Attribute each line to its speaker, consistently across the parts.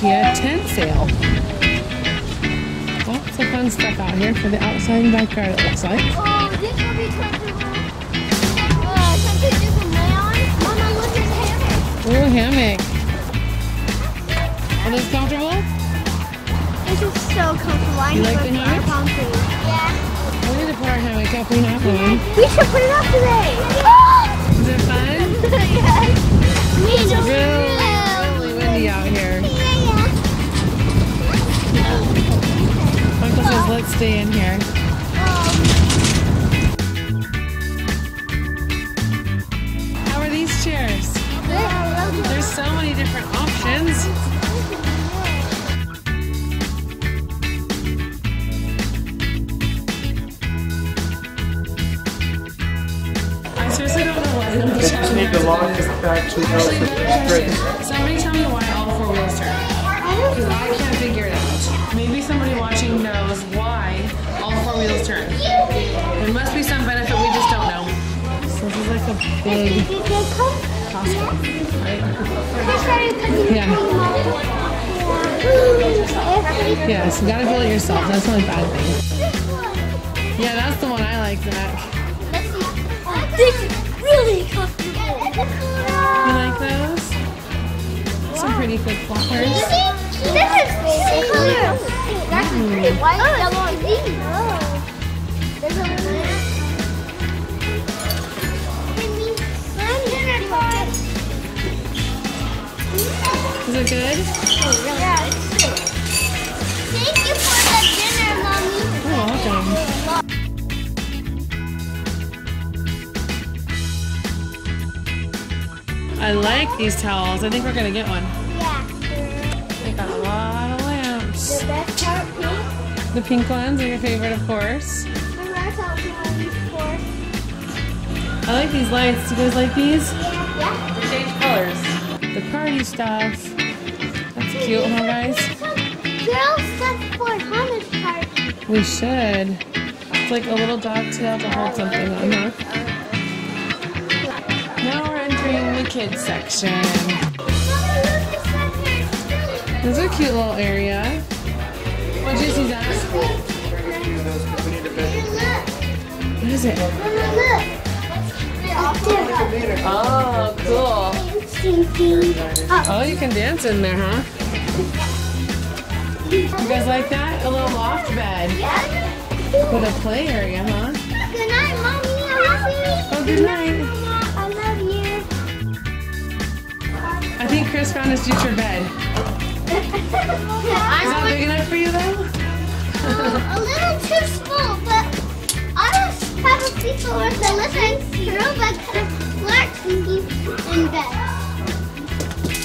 Speaker 1: IKEA tent sale. Lots of fun stuff out here for the outside and backyard, it looks like.
Speaker 2: Oh, this will be comfortable. Uh, something you can lay on. Mama, look at hammock.
Speaker 1: Ooh, hammock. Are those comfortable?
Speaker 2: This is so comfortable. I
Speaker 1: You like the hammock?
Speaker 2: Yeah.
Speaker 1: We need to put our hammock up. We have one.
Speaker 2: We should put it up today.
Speaker 1: Is it fun?
Speaker 2: yes. Me
Speaker 1: It's really, really windy out here. Says let's stay in here. How are these chairs? There's so many different options. I seriously don't know why. the
Speaker 3: Just need to lock it back to the
Speaker 1: big Costco, right? Yeah. Yes, you gotta build it yourself. That's not a bad thing. Yeah, that's the one I like, Zach.
Speaker 2: This is really comfortable.
Speaker 1: You like those? Some pretty good floppers.
Speaker 2: This is color. That's pretty white, yellow, and green. There's a
Speaker 1: Is it good?
Speaker 2: Yeah, it's good. Thank you for the dinner, Mommy.
Speaker 1: You're welcome. I like these towels. I think we're gonna get one.
Speaker 2: Yeah.
Speaker 1: They got a lot of lamps.
Speaker 2: The best part pink.
Speaker 1: The pink ones are your favorite, of course.
Speaker 2: Remember I told you all these four?
Speaker 1: I like these lights. Do you guys like these?
Speaker 2: Yeah.
Speaker 1: They change colors. The party stuff. Cute, huh, guys?
Speaker 2: Girls stuff for Thomas party.
Speaker 1: We should. It's like a little dog tail to hold something on, huh? Now we're entering the kids section. This is a cute little area. What'd you see, Zach? What is it? Oh, cool. Oh, you can dance in there, huh? You guys like that? A little loft bed. Yeah. With a play area, huh?
Speaker 2: Good night, Mommy. I love you.
Speaker 1: Oh, good night.
Speaker 2: I love you.
Speaker 1: I think Chris found his future bed. Is that big enough for you, though?
Speaker 2: Um, a little too small, but I have a people where they listen to robot kind of flirt in bed.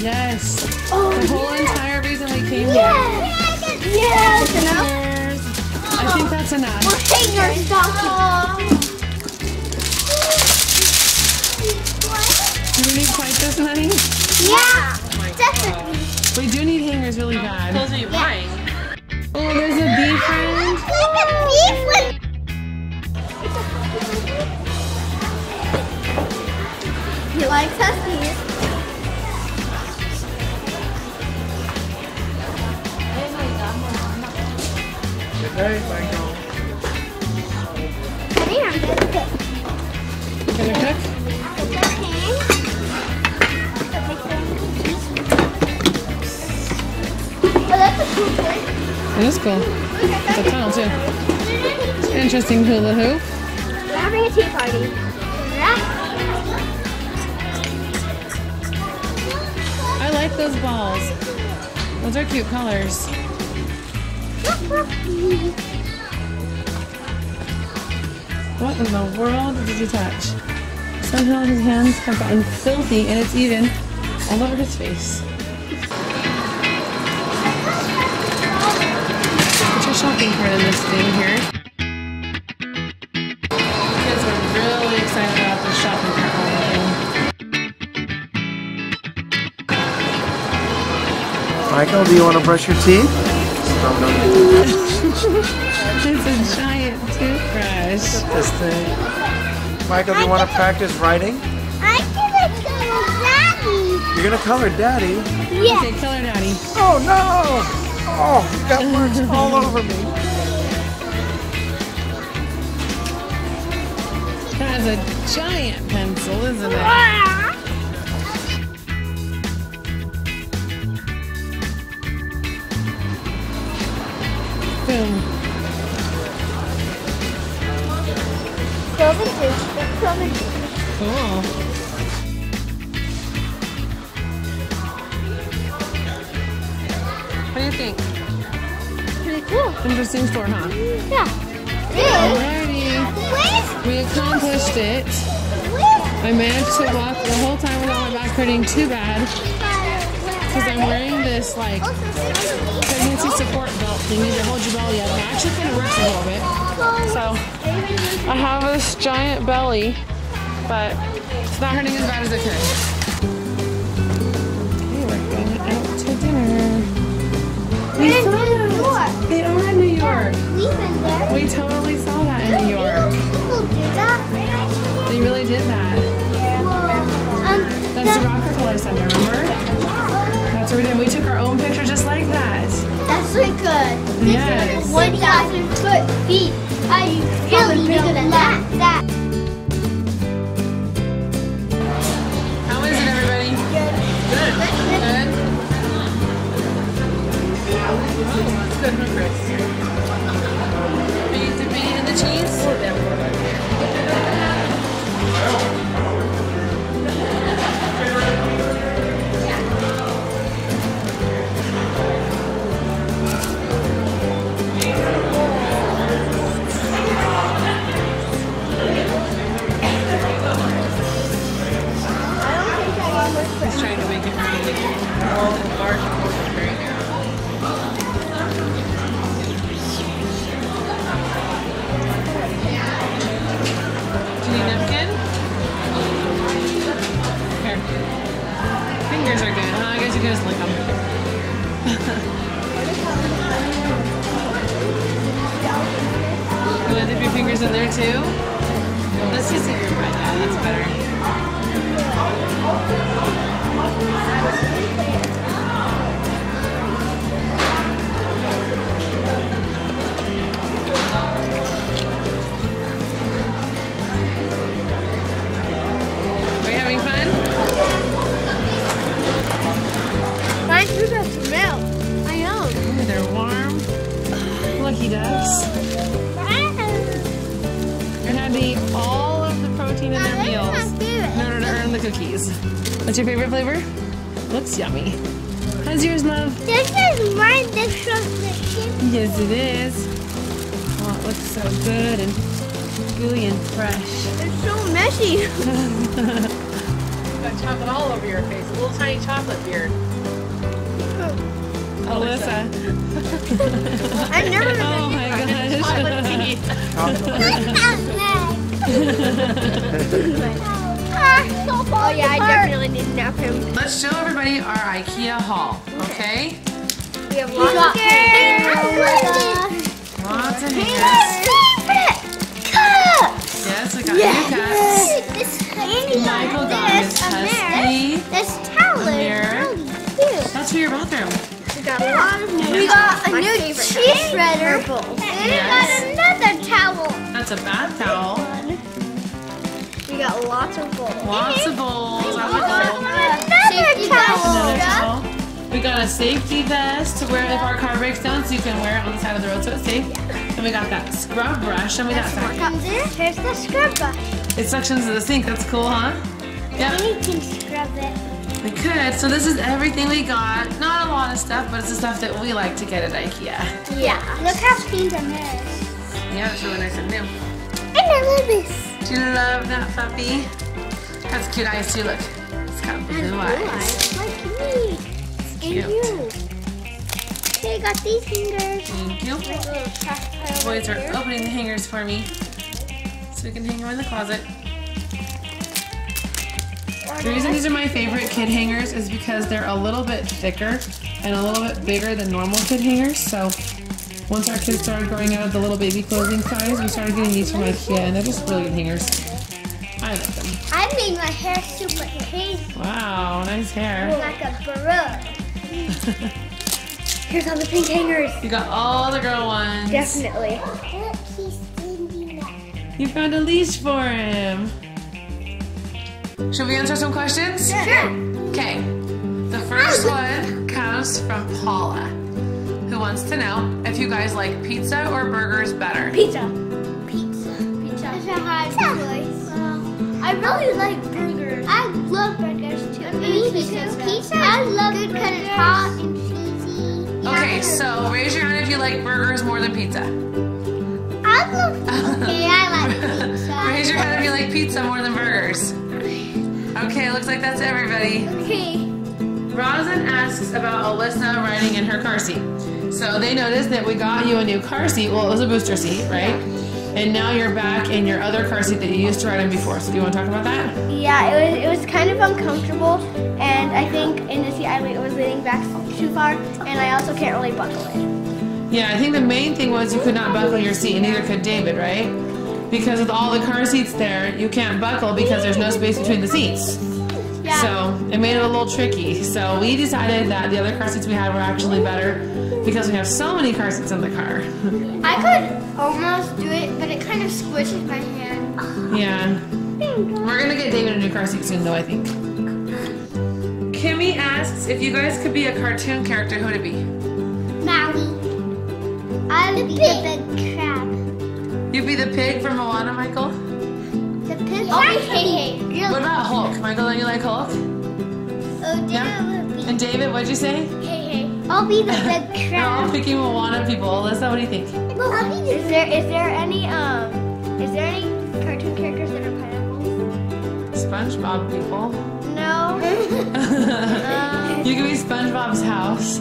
Speaker 1: Yes.
Speaker 2: Oh,
Speaker 1: The whole entire reason we came here.
Speaker 2: yeah. Yeah, that's enough.
Speaker 1: Cheers. I think that's enough.
Speaker 2: We're hanger stocking.
Speaker 1: Do we need quite this many?
Speaker 2: Yeah, definitely.
Speaker 1: We do need hangers really bad.
Speaker 4: Those are you buying?
Speaker 1: Oh, there's a bee friend.
Speaker 2: Look at beef with. He likes huskies.
Speaker 3: Night, Michael.
Speaker 2: I think I'm. Um,
Speaker 1: Gonna?
Speaker 2: Oh, that's a cool thing.
Speaker 1: It is cool. It's a tunnel, too. Interesting hula hoop.
Speaker 2: We're having a tea party.
Speaker 1: I like those balls. Those are cute colors. What in the world did he touch? Somehow his hands have gotten filthy and it's even all over his face. Put your shopping cart in this thing here. Kids are really excited about the shopping cart thing.
Speaker 3: Michael, do you want to brush your teeth?
Speaker 1: It's a giant toothbrush.
Speaker 3: This thing. Michael, do you want to practice writing?
Speaker 2: I did it to Daddy.
Speaker 3: You're gonna color daddy.
Speaker 2: Yeah.
Speaker 1: Okay, color daddy.
Speaker 3: Oh no! Oh, he's got marks all over me.
Speaker 1: That is a giant pencil, isn't it? Cool. What do you think?
Speaker 2: Pretty cool.
Speaker 1: Interesting store, huh?
Speaker 2: Yeah.
Speaker 1: Alrighty. We accomplished it. I managed to walk the whole time without my back hurting too bad because I'm wearing this like pregnancy support belt thingy that holds your belly up. It actually kind of works a little bit. So I have this giant belly, but it's not hurting as bad as it could. Okay, we're going out to dinner. We saw
Speaker 2: New
Speaker 1: them. They are in New York.
Speaker 2: There.
Speaker 1: We totally saw that in New York.
Speaker 2: People do that.
Speaker 1: They really did that.
Speaker 2: Um,
Speaker 1: That's the Rockefeller Center, Yes.
Speaker 2: 1,000 foot feet. I really bigger than that.
Speaker 1: You want to dip your fingers in there too? Let's just get your. Yeah, that's better. What's your favorite flavor? Looks yummy. How's yours, love?
Speaker 2: This is my dish
Speaker 1: Yes, it is. Oh, it looks so good and gooey and fresh.
Speaker 2: It's so messy.
Speaker 1: Got chocolate all over your face. A little tiny chocolate beard. Oh. Alyssa.
Speaker 2: I've never been
Speaker 1: Oh my gosh.
Speaker 2: Oh yeah, I definitely need to nap him.
Speaker 1: Let's show everybody our IKEA haul, okay?
Speaker 2: We have lots of oh
Speaker 1: Lots of hangers.
Speaker 2: favorite cups.
Speaker 1: Yes, we got new cups.
Speaker 2: This candy
Speaker 1: Michael got his Husky.
Speaker 2: This towel is
Speaker 1: Mirror.
Speaker 2: really cute.
Speaker 1: That's for your bathroom.
Speaker 2: We got a lot of We got a new cheese shredder. And we got another towel.
Speaker 1: That's a bath towel.
Speaker 2: We got lots of bowls.
Speaker 1: Lots of bowls. That's a bowl.
Speaker 2: Another towel.
Speaker 1: Another towel. We got a safety vest to wear if our car breaks down so you can wear it on the side of the road so it's safe. And we got that scrub brush. Show me that side.
Speaker 2: And this, here's the scrub brush.
Speaker 1: It suctions to the sink. That's cool, huh? Yeah.
Speaker 2: And you can scrub it.
Speaker 1: We could. So this is everything we got. Not a lot of stuff, but it's the stuff that we like to get at IKEA.
Speaker 2: Yeah. Look how clean the mirror is.
Speaker 1: Yeah, it's really nice and new.
Speaker 2: And I love this.
Speaker 1: Do you love that puppy? Has cute eyes too. Look, it's got blue eyes.
Speaker 2: Like me. And
Speaker 1: Cute.
Speaker 2: you. Okay, got these hangers.
Speaker 1: Thank you.
Speaker 2: Like a little trash pile
Speaker 1: Boys are opening the hangers for me, so we can hang them in the closet. The reason these are my favorite kid hangers is because they're a little bit thicker and a little bit bigger than normal kid hangers. So once our kids started growing out of the little baby clothing size, we started getting these from IKEA, and they're just really good hangers. I like them.
Speaker 2: I made my hair super crazy,
Speaker 1: Wow, nice hair.
Speaker 2: like a burro.
Speaker 4: Here's all the pink hangers.
Speaker 1: You got all the girl ones.
Speaker 4: Definitely.
Speaker 2: Look, he's standing up.
Speaker 1: You found a leash for him. Should we answer some questions?
Speaker 2: Sure.
Speaker 1: Okay. The first one comes from Paula, who wants to know if you guys like pizza or burgers better.
Speaker 4: Pizza.
Speaker 2: Pizza. Pizza. It's a hard choice. I really like burgers. I love burgers too. Me too. Pizza. I love good because it's hot and cheesy.
Speaker 1: Okay, so raise your hand if you like burgers more than pizza.
Speaker 2: I love. Okay, I like pizza.
Speaker 1: Raise your hand if you like pizza more than burgers. Okay, looks like that's everybody.
Speaker 2: Okay.
Speaker 1: Rosin asks about Alyssa riding in her car seat. So they noticed that we got you a new car seat. Well, it was a booster seat, right? And now you're back in your other car seat that you used to ride in before. So do you want to talk about that?
Speaker 4: Yeah, it was it was kind of uncomfortable, and I think in the seat I was leaning back too far, and I also can't really buckle it.
Speaker 1: Yeah, I think the main thing was you could not buckle your seat, and neither could David, right? Because with all the car seats there, you can't buckle because there's no space between the seats.
Speaker 4: Yeah.
Speaker 1: So it made it a little tricky. So we decided that the other car seats we had were actually better because we have so many car seats in the car.
Speaker 2: I could almost do it, but it kind of squishes my hand.
Speaker 1: yeah. We're gonna get David a new car seat soon, though, I think. Kimmy asks if you guys could be a cartoon character, who would it be?
Speaker 2: Maui. I would be the big crab.
Speaker 1: You'd be the pig from Moana, Michael?
Speaker 2: The pig. I'll be Hey Hey.
Speaker 1: What about Hulk? Michael, don't you like Hulk?
Speaker 2: Oh,
Speaker 1: Yeah.
Speaker 2: would be
Speaker 1: And David, what'd you say?
Speaker 2: Heihei. I'll be the big
Speaker 1: They're all
Speaker 2: crab.
Speaker 1: picking Moana people. Alyssa, what do you think?
Speaker 2: Well, I'll be
Speaker 4: Is there is there any um is there any cartoon characters that are pineapples?
Speaker 1: SpongeBob people.
Speaker 4: No.
Speaker 1: you could be SpongeBob's house.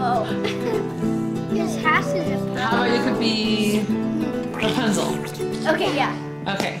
Speaker 4: Oh.
Speaker 2: His house is a
Speaker 1: How about you could be Rapunzel?
Speaker 4: Okay, yeah.
Speaker 1: Okay.